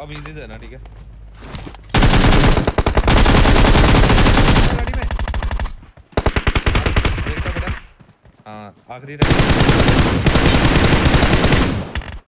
अब इजी देना ठीक है? गाड़ी में। एक बेटा। हाँ आखिरी रह